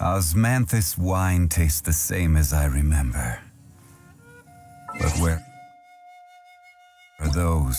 Osmanthus wine tastes the same as I remember. But where are those